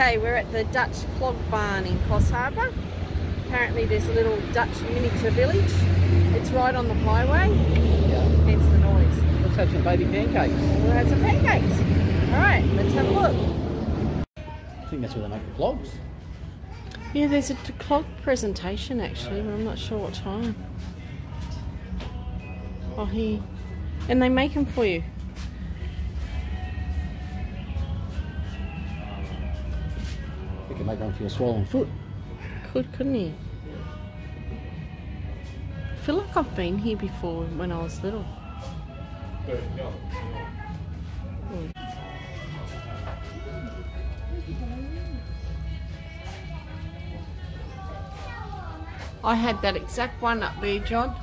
Okay, we're at the Dutch Clog Barn in Coffs Harbour. Apparently there's a little Dutch miniature village. It's right on the highway, Yeah. hence the noise. Let's have some baby pancakes. We'll have some pancakes. Alright, let's have a look. I think that's where they make the clogs. Yeah, there's a clog presentation actually, but I'm not sure what time. Oh, here. And they make them for you. We can make one for your swollen foot. Could, couldn't he? I feel like I've been here before when I was little. I had that exact one up there, Jon.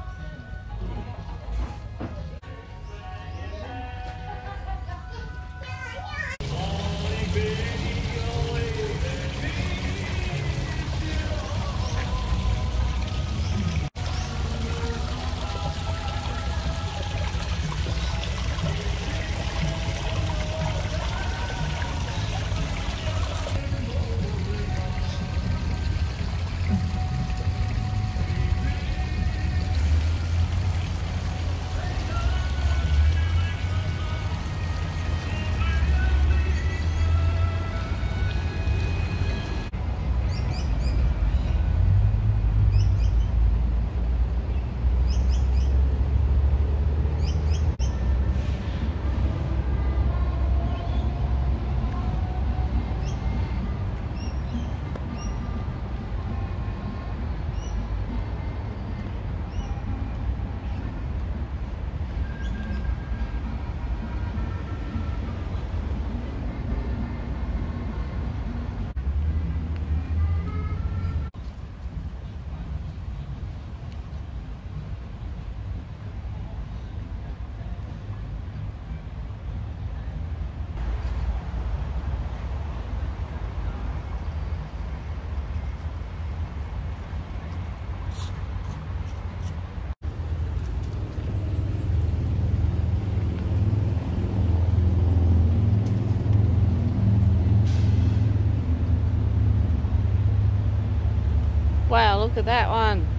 Look at that one.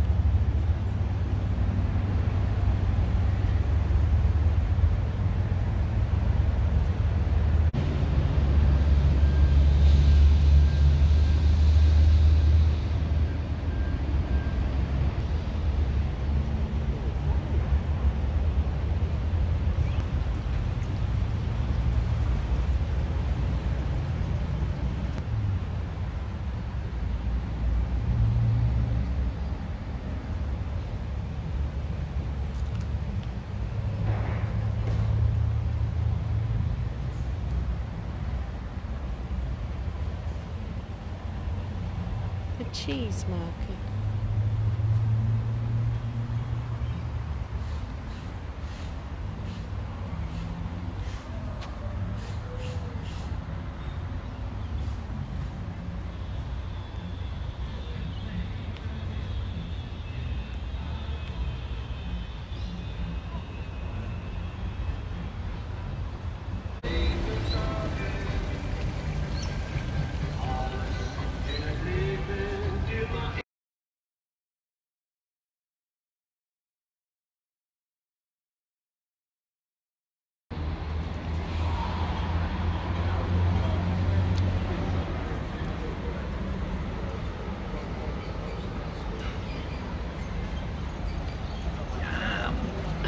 Cheese market.